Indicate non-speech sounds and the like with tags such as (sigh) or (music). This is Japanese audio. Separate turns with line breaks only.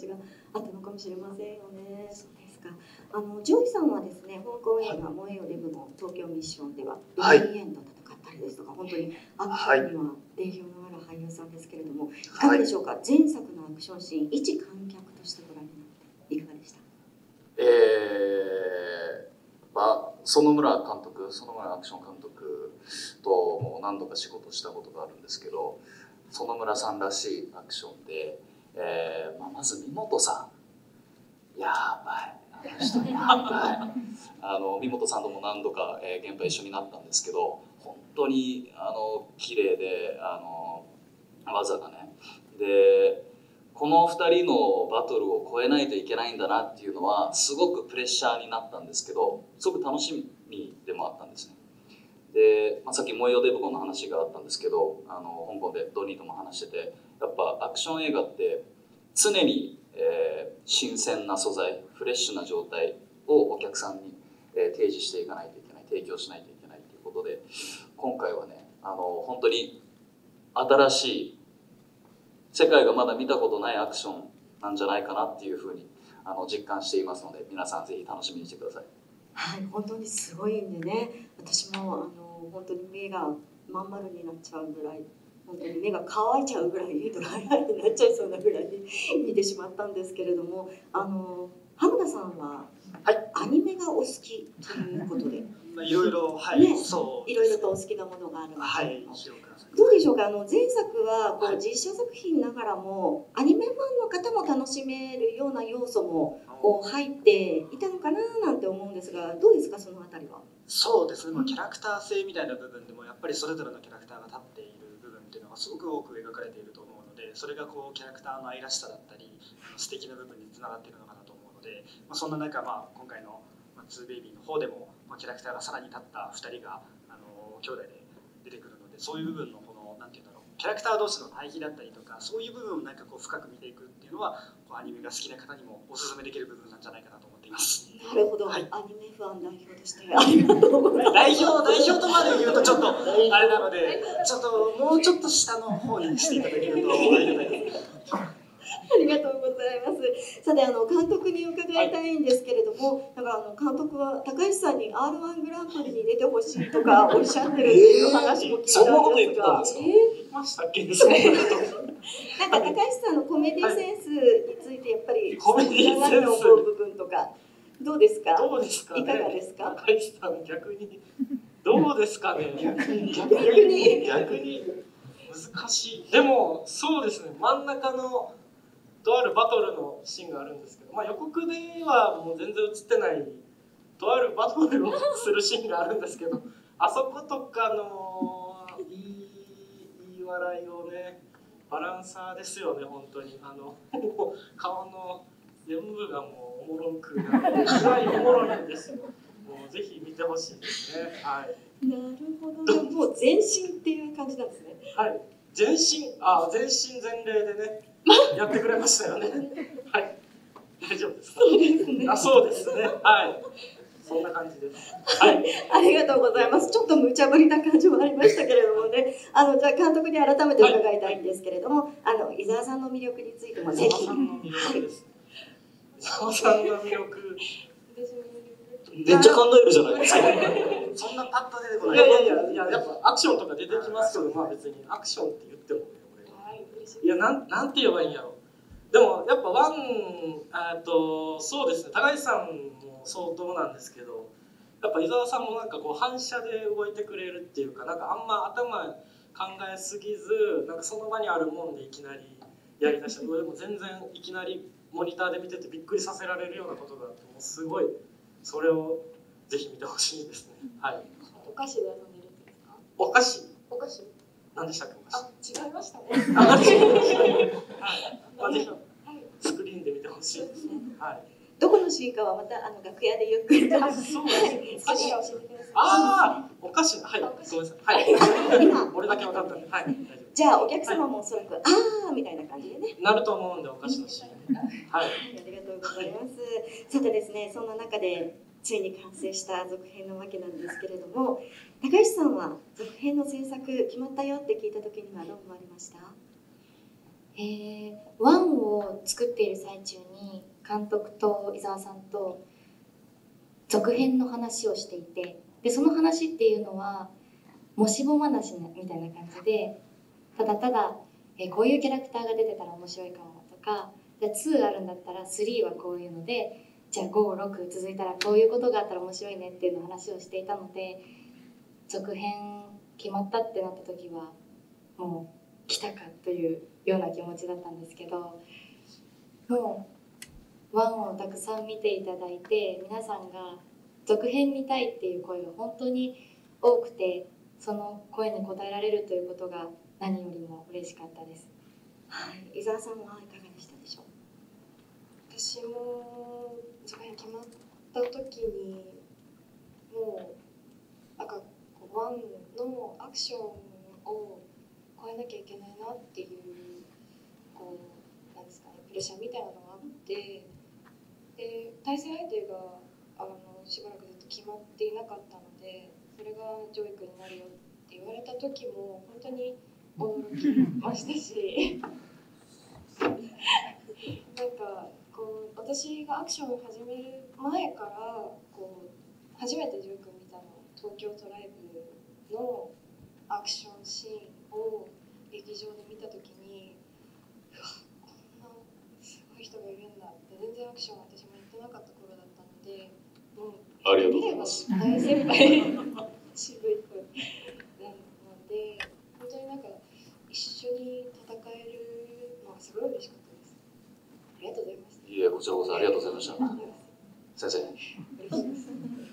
ちがあったのかもしれませんよね。そうですか。あのジョイさんはですね、香港映画、燃えよデブゴン東京ミッションでは、
はい
ドニー・イェンと戦ったりですとか、本当にアクションには定評のある俳優さんですけれども、いかがでしょうか？前作のアクションシーン、一観客としてご覧になっていかがでした？
えー、まあ、園村監督園村アクション監督ともう何度か仕事したことがあるんですけど園村さんらしいアクションで、えーまあ、まず三本さん。やばい。あの人やばい。あの三本さんとも何度か、えー現場一緒になったんですけど本当にあの綺麗であの技がね。でこの2人のバトルを超えないといけないんだなっていうのはすごくプレッシャーになったんですけどすごく楽しみでもあったんですね。で、まあ、さっき「燃えよデブコ」の話があったんですけどあの香港でドニーとも話しててやっぱアクション映画って常に、えー新鮮な素材フレッシュな状態をお客さんに、えー提示していかないといけない提供しないといけないということで今回はねあの本当に新しい世界がまだ見たことないアクションなんじゃないかなっていうふうにあの実感していますので皆さんぜひ楽しみにしてください。
はい、本当にすごいんでね、私もあの本当に目がまん丸になっちゃうぐらい、本当に目が乾いちゃうぐらい (laughs) ドライアイになっちゃいそうなぐらいに見てしまったんですけれども、あの浜田さんは、
はい。
アニメがお好きということで、(laughs)
まあいろいろはい、
ね。
そう。
いろいろとお好きなものがあるんで。す
はい。
どうでしょうか？あの前作はこ
はい。
う実写作品ながらもアニメファンの方も楽しめるような要素もこう入っていたのかななんて思うんですがどうですか？そのあたりは。
そうですね、まあ、キャラクター性みたいな部分でもやっぱりそれぞれのキャラクターが立っているっていうのがすごく多く描かれていると思うのでそれがこうキャラクターの愛らしさだったり素敵な部分につながっているのかなと思うので、まあ、そんな中、まあ、今回の「まあ、2ベイビー」の方でも、まあ、キャラクターがさらに立った2人があの兄弟で出てくるのでそういう部分のこのなんていうんだろうキャラクター同士の対比だったりとかそういう部分をなんかこう深く見ていくっていうのはこうアニメが好きな方にもおすすめできる部分なんじゃないかなと思っています。
なるほど、
はい。
アニメファン代表として。ありがとうございます。
代表代表とまで言うとちょっとあれなのでちょっともうちょっと下の方にしていただけるとありがたいです。
ありがとうございます。さてあの監督に伺いたいんですけれども、なんかあの監督は高橋さんに R1 グランプリに出てほしいとかおっしゃってるっていう話も聞いたんですが、
そんなこと言ってたんですか？
え
言いましたっけ
なんか高橋さんのコメディセンスについてやっぱり
コメディセンス。
なと思う部分とかどうですか？
どうですかね？
いかがですか？
高橋さん逆に。どうですかね？逆に。
逆に？
逆に。難しい。でもそうですね。真ん中のとあるバトルのシーンがあるんですけど、まあ、予告ではもう全然映ってないとあるバトルをするシーンがあるんですけどあそことかのいい言い笑いをねバランサーですよね本当に。あの顔の (laughs) 全部がもうおもろくなるぐらいおもろいんですよもうぜひ見てほしいですねはい
なるほど。じゃあもう全身っていう感じなんですね。
はい、全身、あ、全身全霊でね、やってくれましたよね。はい、大丈夫ですか？あ、そうですね。はい、そんな感じです。はい、
ありがとうございます。ちょっと無茶ぶりな感じもありましたけれどもね。あのじゃあ監督に改めて伺いたいんですけれども、あの伊沢さんの魅力についてもぜひ。
伊沢さんの魅力です。伊沢さんの魅力。
めっちゃ考えるじゃないですか。(laughs)
そんなパッと出てこない。いやいやいや、いや、やっぱアクションとか出てきますけど、まあ別にアクションって言ってもね、俺は。いやなんなんて言えばいいんやろでもやっぱワンえっとそうですね高橋さんも相当なんですけどやっぱ伊沢さんもなんかこう反射で動いてくれるっていうかなんかあんま頭考えすぎずなんかその場にあるもんでいきなりやりだした (laughs) でも全然いきなりモニターで見ててびっくりさせられるようなことがあってもうすごいそれをぜひ見てほしいですねはい
お菓子で遊んでるんですか
お菓子？
お菓子
何でしたっけお菓子？
あ、違いましたね。
あ間違えましたはいまあぜひ
はい。
スクリーンで見てほしいですね。はい。
どこのシーンかはまたあの楽屋でゆっくりと。
あ、そうです。
少し教えてください。
ああ、お菓子、はい、ごめんなさい。はい。
今
俺だけ分かったんで、はい、
じゃあお客様もおそらく、あーみたいな感じでね。
夫。なると思うんで、お菓子のシーン。はい。
はいありがとうございます。さてですね、そんな中でついに完成した続編のわけなんですけれども、高橋さんは続編の制作決まったよって聞いた時にはどう思われました？
え
えー、ワンを作っている最中に監督と伊沢さんと続編の話をしていてでその話っていうのはもしも話みたいな感じでただただ、えーこういうキャラクターが出てたら面白いかもとかじゃあ2あるんだったら3はこういうのでじゃあ56続いたらこういうことがあったら面白いねっていうの話をしていたので続編決まったってなった時はもう来たかというような気持ちだったんですけどもうワンをたくさん見ていただいて皆さんが続編見たいっていう声が本当に多くてその声に応えられるということが何よりも嬉しかったです。
はい、伊沢さんはいかがでしたでしょう？
私も続編決まった時にもうなんかワンのアクションを超えなきゃいけないなっていうこうなんですかねプレッシャーみたいなのがあってで対戦相手があのしばらくずっと決まっていなかったのでそれがジョイ君になるよって言われた時も本当に驚きましたしなん。かこう私がアクションを始める前からこう初めてジョイ君見たの東京トライブのアクションシーンを劇場で見た時にこん。なすごい人がいるん。だって全然アクション私もやってなかった頃だったのでもう
ありがとうございます
大先輩渋い子なので本当になんか一緒に戦えるのがすごい嬉しかったですありがとうございました
いえこちらこそありがとうございました。先生